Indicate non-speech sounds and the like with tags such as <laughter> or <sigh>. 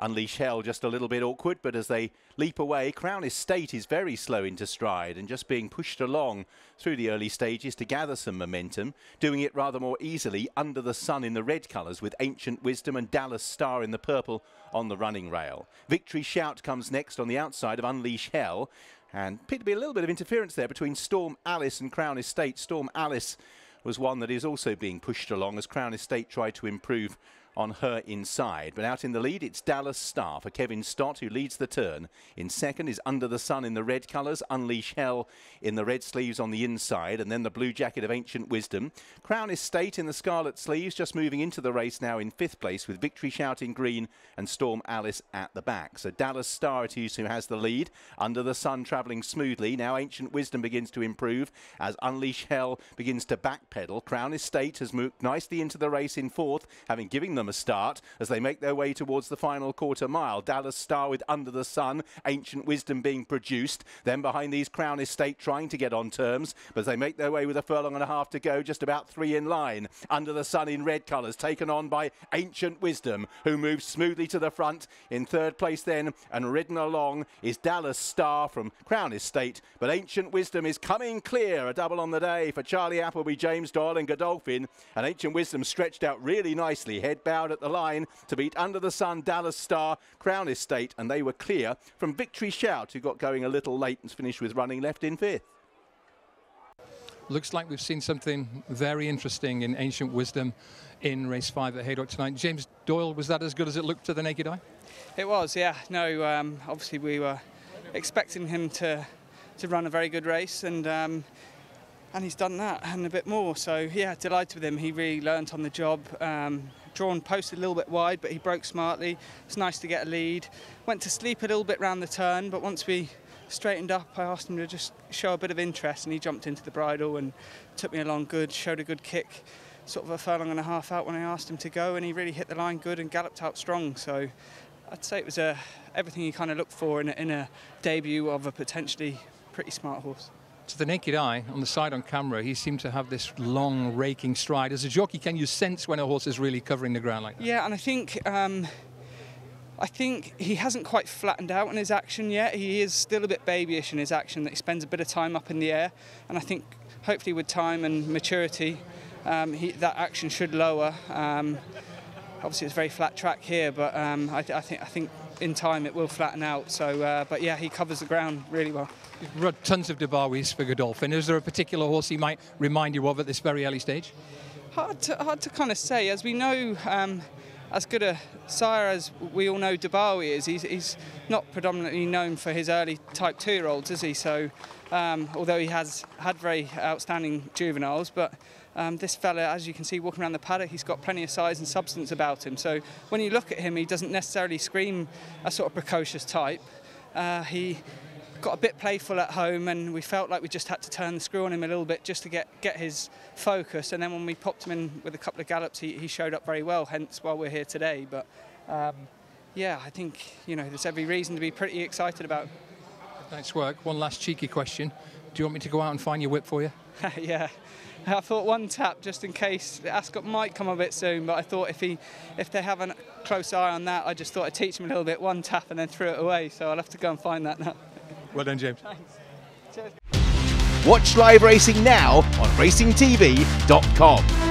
Unleash Hell just a little bit awkward, but as they leap away, Crown Estate is very slow into stride and just being pushed along through the early stages to gather some momentum, doing it rather more easily under the sun in the red colours with Ancient Wisdom and Dallas Star in the purple on the running rail. Victory Shout comes next on the outside of Unleash Hell. And appeared to be a little bit of interference there between Storm Alice and Crown Estate. Storm Alice was one that is also being pushed along as Crown Estate tried to improve on her inside. But out in the lead, it's Dallas Star for Kevin Stott, who leads the turn. In second is Under the Sun in the red colours, Unleash Hell in the red sleeves on the inside, and then the blue jacket of Ancient Wisdom. Crown Estate in the scarlet sleeves, just moving into the race now in fifth place with Victory Shouting green and Storm Alice at the back. So Dallas Star it is who has the lead. Under the Sun travelling smoothly. Now Ancient Wisdom begins to improve as Unleash Hell begins to backpedal. Crown Estate has moved nicely into the race in fourth, having given them a start as they make their way towards the final quarter mile. Dallas Star with Under the Sun, Ancient Wisdom being produced. Then behind these Crown Estate trying to get on terms, but as they make their way with a furlong and a half to go, just about three in line. Under the Sun in red colours, taken on by Ancient Wisdom, who moves smoothly to the front. In third place then, and ridden along is Dallas Star from Crown Estate, but Ancient Wisdom is coming clear. A double on the day for Charlie Appleby, James Doyle and Godolphin, and Ancient Wisdom stretched out really nicely, head bowed at the line to beat Under the Sun, Dallas Star, Crown Estate, and they were clear from Victory Shout, who got going a little late and finished with running left in fifth. Looks like we've seen something very interesting in Ancient Wisdom in race five at Haydock tonight. James Doyle, was that as good as it looked to the naked eye? It was, yeah. No, um, obviously we were expecting him to to run a very good race, and um, and he's done that and a bit more. So yeah, delighted with him. He really learnt on the job. Um, drawn posted a little bit wide, but he broke smartly. It's nice to get a lead. Went to sleep a little bit round the turn, but once we straightened up, I asked him to just show a bit of interest, and he jumped into the bridle and took me along good. Showed a good kick, sort of a furlong and a half out when I asked him to go, and he really hit the line good and galloped out strong. So I'd say it was a, everything you kind of look for in a, in a debut of a potentially pretty smart horse. To the naked eye, on the side on camera, he seemed to have this long, raking stride. As a jockey, can you sense when a horse is really covering the ground like that? Yeah, and I think um, I think he hasn't quite flattened out in his action yet. He is still a bit babyish in his action. That he spends a bit of time up in the air, and I think hopefully with time and maturity, um, he, that action should lower. Um, obviously, it's a very flat track here, but um, I, I, think I think in time it will flatten out. So, uh, but yeah, he covers the ground really well. You've run tons of Dubawis for Godolphin. Is there a particular horse he might remind you of at this very early stage? Hard to, hard to kind of say. As we know, um, as good a sire as we all know Dubawi is, he's, he's, not predominantly known for his early Type 2 year olds, is he? So, um, although he has had very outstanding juveniles, but um, this fella, as you can see walking around the paddock, he's got plenty of size and substance about him. So when you look at him, he doesn't necessarily scream a sort of precocious type. Uh, he got a bit playful at home and we felt like we just had to turn the screw on him a little bit just to get, get his focus and then when we popped him in with a couple of gallops he, he showed up very well hence why we're here today but um, yeah I think you know there's every reason to be pretty excited about Nice work. One last cheeky question. Do you want me to go out and find your whip for you? <laughs> yeah I thought one tap just in case Ascot might come a bit soon, but I thought if he, if they have a close eye on that, I just thought I'd teach him a little bit, one tap and then threw it away. So I'll have to go and find that now. <laughs> Well done, James. Thanks. Cheers. Watch live racing now on racingtv.com.